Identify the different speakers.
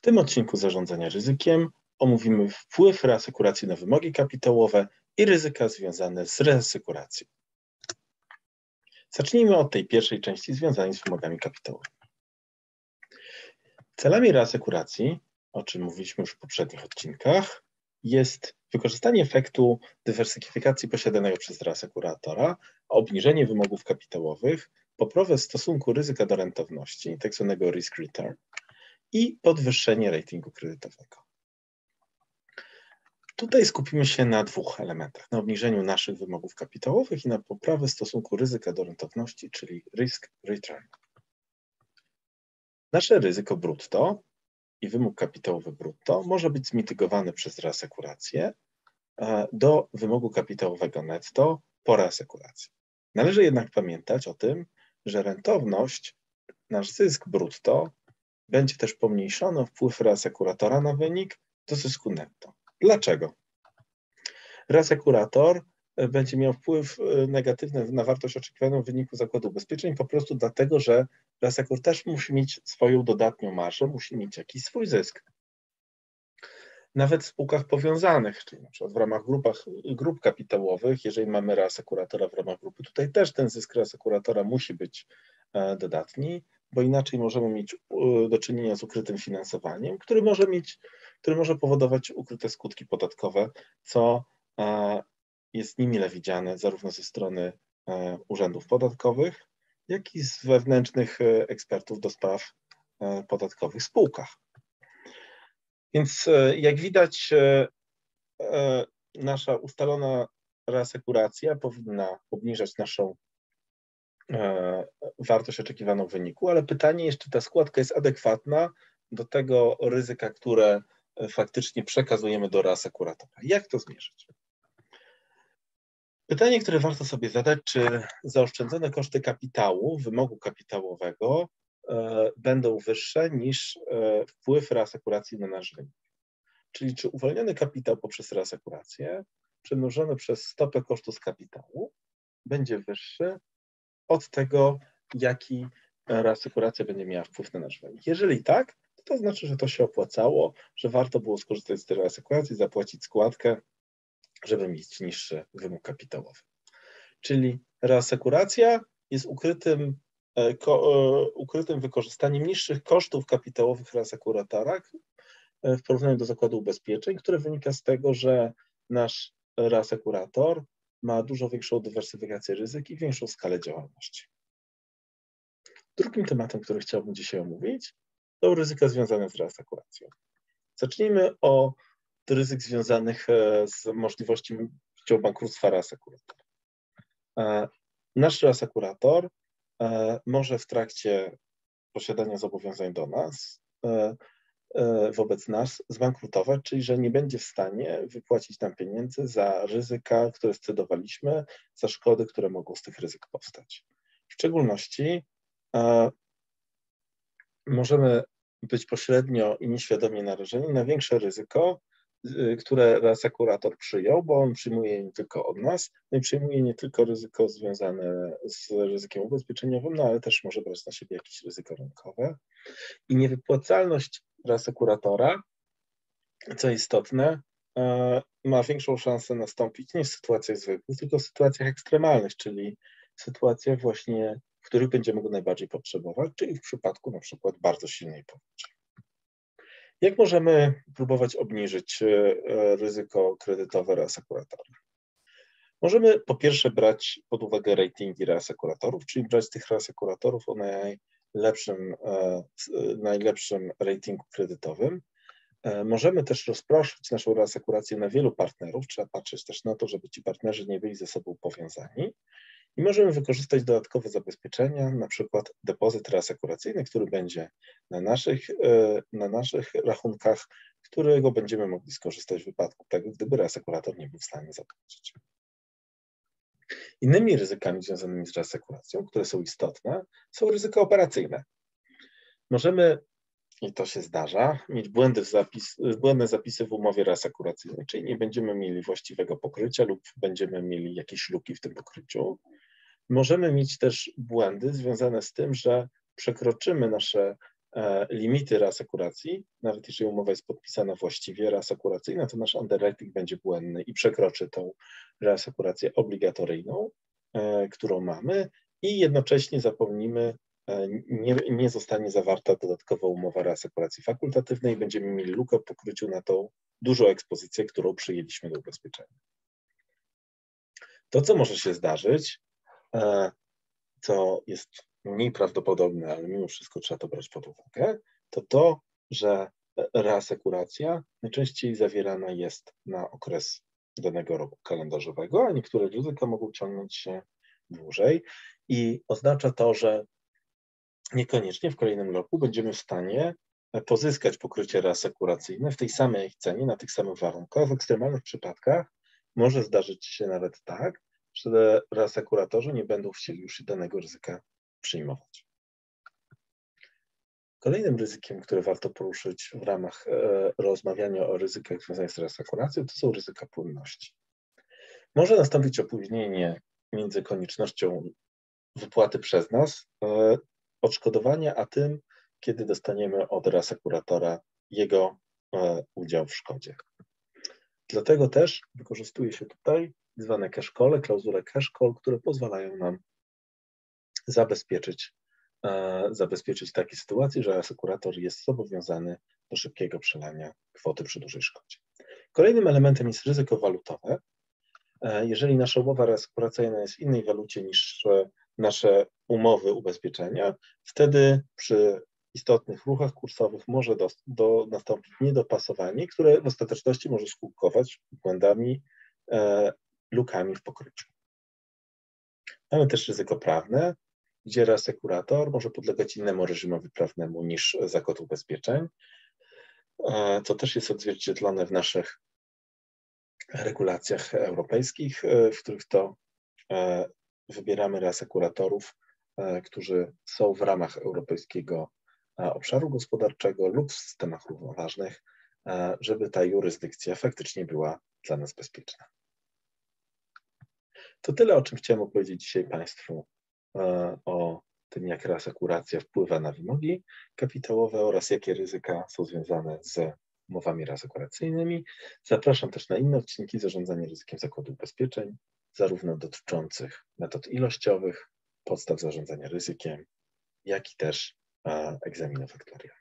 Speaker 1: W tym odcinku zarządzania ryzykiem omówimy wpływ reasekuracji na wymogi kapitałowe i ryzyka związane z reasekuracją. Zacznijmy od tej pierwszej części związanej z wymogami kapitałowymi. Celami reasekuracji, o czym mówiliśmy już w poprzednich odcinkach, jest wykorzystanie efektu dywersyfikacji posiadanego przez reasekuratora, obniżenie wymogów kapitałowych, poprawę stosunku ryzyka do rentowności, tzw. Tak risk return, i podwyższenie ratingu kredytowego. Tutaj skupimy się na dwóch elementach: na obniżeniu naszych wymogów kapitałowych i na poprawę stosunku ryzyka do rentowności, czyli risk return. Nasze ryzyko brutto i wymóg kapitałowy brutto może być zmitygowany przez reasekurację e, do wymogu kapitałowego netto po reasekuracji. Należy jednak pamiętać o tym, że rentowność, nasz zysk brutto będzie też pomniejszony wpływ reasekuratora na wynik do zysku netto. Dlaczego? Reasekurator e, będzie miał wpływ e, negatywny na wartość oczekiwaną w wyniku zakładu ubezpieczeń po prostu dlatego, że reasekurator też musi mieć swoją dodatnią marżę, musi mieć jakiś swój zysk. Nawet w spółkach powiązanych, czyli na przykład w ramach grupach, grup kapitałowych, jeżeli mamy reasekuratora w ramach grupy, tutaj też ten zysk reasekuratora musi być e, dodatni, bo inaczej możemy mieć do czynienia z ukrytym finansowaniem, który może mieć, który może powodować ukryte skutki podatkowe, co e, jest niemile widziane zarówno ze strony e, urzędów podatkowych, jak i z wewnętrznych e, ekspertów do spraw podatkowych w spółkach. Więc jak widać, nasza ustalona reasekuracja powinna obniżać naszą wartość oczekiwaną wyniku, ale pytanie jest, czy ta składka jest adekwatna do tego ryzyka, które faktycznie przekazujemy do reasekuratora. Jak to zmierzyć? Pytanie, które warto sobie zadać, czy zaoszczędzone koszty kapitału, wymogu kapitałowego e, będą wyższe niż e, wpływ reasekuracji na nasz wynik. Czyli czy uwolniony kapitał poprzez reasekurację przemnożony przez stopę kosztu z kapitału będzie wyższy od tego, jaki reasekuracja będzie miała wpływ na nasz wynik. Jeżeli tak, to, to znaczy, że to się opłacało, że warto było skorzystać z tej reasekuracji, zapłacić składkę, żeby mieć niższy wymóg kapitałowy. Czyli reasekuracja jest ukrytym, e, e, ukrytym wykorzystaniem niższych kosztów kapitałowych reasekuratora e, w porównaniu do zakładu ubezpieczeń, które wynika z tego, że nasz reasekurator ma dużo większą dywersyfikację ryzyk i większą skalę działalności. Drugim tematem, który chciałbym dzisiaj omówić, to ryzyka związane z reasekuracją. Zacznijmy od ryzyk związanych e, z możliwością bankructwa reasekuratora. E, nasz reasekurator e, może w trakcie posiadania zobowiązań do nas wobec nas zbankrutować, czyli że nie będzie w stanie wypłacić nam pieniędzy za ryzyka, które scedowaliśmy, za szkody, które mogą z tych ryzyk powstać. W szczególności e, możemy być pośrednio i nieświadomie narażeni na większe ryzyko, y, które reasekurator przyjął, bo on przyjmuje je nie tylko od nas, no i przyjmuje nie tylko ryzyko związane z ryzykiem ubezpieczeniowym, no ale też może brać na siebie jakieś ryzyko rynkowe. I niewypłacalność reasekuratora, co istotne, e, ma większą szansę nastąpić nie w sytuacjach zwykłych, tylko w sytuacjach ekstremalnych, czyli sytuacjach właśnie, których będziemy go najbardziej potrzebować, czyli w przypadku na przykład bardzo silnej powodzi. Jak możemy próbować obniżyć e, ryzyko kredytowe reasekuratora? Możemy po pierwsze brać pod uwagę ratingi reasekuratorów, czyli brać tych reasekuratorów o naj, lepszym, e, najlepszym ratingu kredytowym. E, możemy też rozproszyć naszą reasekurację na wielu partnerów. Trzeba patrzeć też na to, żeby ci partnerzy nie byli ze sobą powiązani. I możemy wykorzystać dodatkowe zabezpieczenia, na przykład depozyt reasekuracyjny, który będzie na naszych, e, na naszych rachunkach, którego będziemy mogli skorzystać w wypadku tego, gdyby reasekurator nie był w stanie zapłacić. Innymi ryzykami związanymi z reasekuracją, które są istotne, są ryzyka operacyjne. Możemy, i to się zdarza, mieć błędy w zapis, błędne zapisy w umowie reasekuracyjnej, czyli nie będziemy mieli właściwego pokrycia lub będziemy mieli jakieś luki w tym pokryciu. Możemy mieć też błędy związane z tym, że przekroczymy nasze limity reasekuracji, nawet jeżeli umowa jest podpisana właściwie reasekuracyjna, to nasz underwriting będzie błędny i przekroczy tą reasekurację obligatoryjną, którą mamy i jednocześnie zapomnimy, nie, nie zostanie zawarta dodatkowa umowa reasekuracji fakultatywnej, będziemy mieli lukę w pokryciu na tą dużą ekspozycję, którą przyjęliśmy do ubezpieczenia. To, co może się zdarzyć, co jest mniej prawdopodobne, ale mimo wszystko trzeba to brać pod uwagę, to to, że reasekuracja najczęściej zawierana jest na okres danego roku kalendarzowego, a niektóre ryzyka mogą ciągnąć się dłużej i oznacza to, że niekoniecznie w kolejnym roku będziemy w stanie pozyskać pokrycie reasekuracyjne w tej samej cenie, na tych samych warunkach. W ekstremalnych przypadkach może zdarzyć się nawet tak, że reasekuratorzy nie będą chcieli już danego ryzyka przyjmować. Kolejnym ryzykiem, które warto poruszyć w ramach e, rozmawiania o ryzykach związanych z reasekuracją, to są ryzyka płynności. Może nastąpić opóźnienie między koniecznością wypłaty przez nas e, odszkodowania, a tym, kiedy dostaniemy od reasekuratora jego e, udział w szkodzie. Dlatego też wykorzystuje się tutaj zwane cash call, klauzule cash call, które pozwalają nam zabezpieczyć, e, zabezpieczyć takie sytuacje, że asekurator jest zobowiązany do szybkiego przelania kwoty przy dużej szkodzie. Kolejnym elementem jest ryzyko walutowe. E, jeżeli nasza umowa reasekuracyjna jest w innej walucie niż nasze umowy ubezpieczenia, wtedy przy istotnych ruchach kursowych może do, do, nastąpić niedopasowanie, które w ostateczności może skutkować błędami, e, lukami w pokryciu. Mamy też ryzyko prawne, gdzie reasekurator może podlegać innemu reżimowi prawnemu niż zakład ubezpieczeń, e, co też jest odzwierciedlone w naszych regulacjach europejskich, e, w których to e, wybieramy reasekuratorów, którzy są w ramach europejskiego obszaru gospodarczego lub w systemach równoważnych, żeby ta jurysdykcja faktycznie była dla nas bezpieczna. To tyle, o czym chciałem opowiedzieć dzisiaj Państwu E, o tym, jak reasekuracja wpływa na wymogi kapitałowe oraz jakie ryzyka są związane z umowami reasekuracyjnymi. Zapraszam też na inne odcinki zarządzania ryzykiem zakładu ubezpieczeń, zarówno dotyczących metod ilościowych, podstaw zarządzania ryzykiem, jak i też e, egzaminów aktuarialnych.